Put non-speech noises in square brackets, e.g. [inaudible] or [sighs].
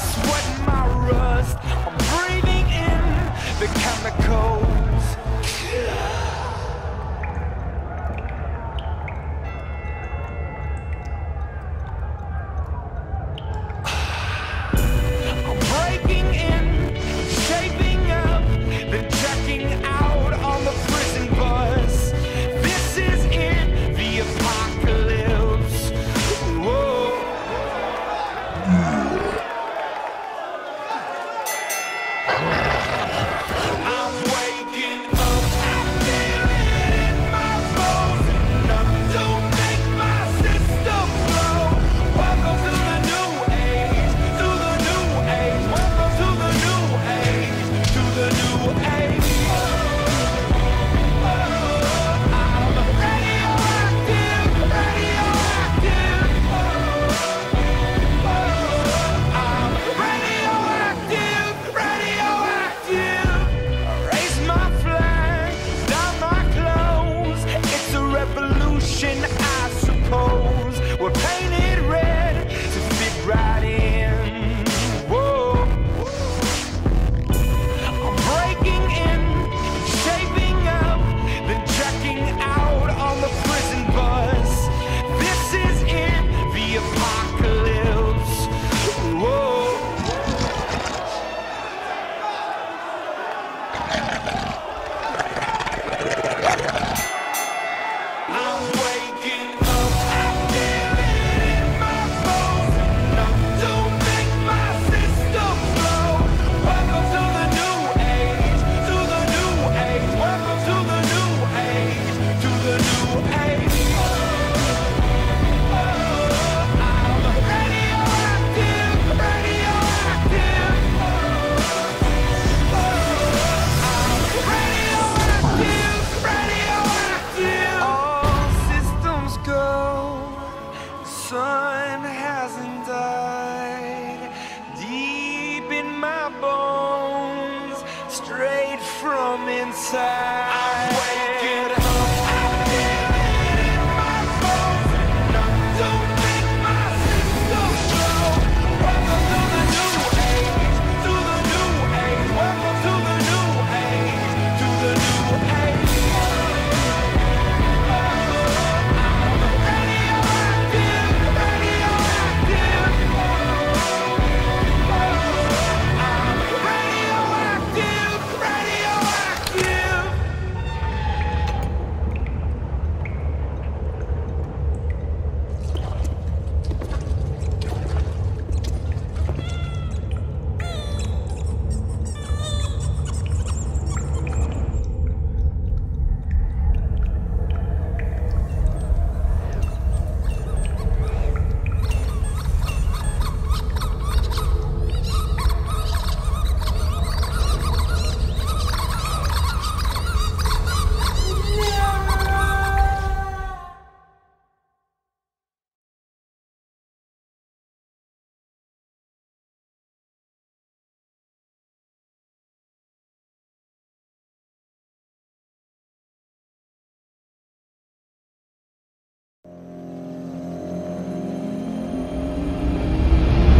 sweating my rust. I'm breathing in the chemicals. [sighs] I'm breaking in. Yeah. hasn't died deep in my bones, straight from inside.